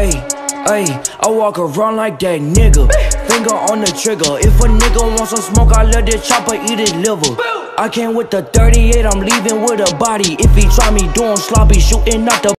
Ayy, ayy, I walk around like that nigga. Finger on the trigger. If a nigga wants some smoke, I let the chopper eat his liver. I came with the 38, I'm leaving with a body. If he try me doing sloppy, shooting out the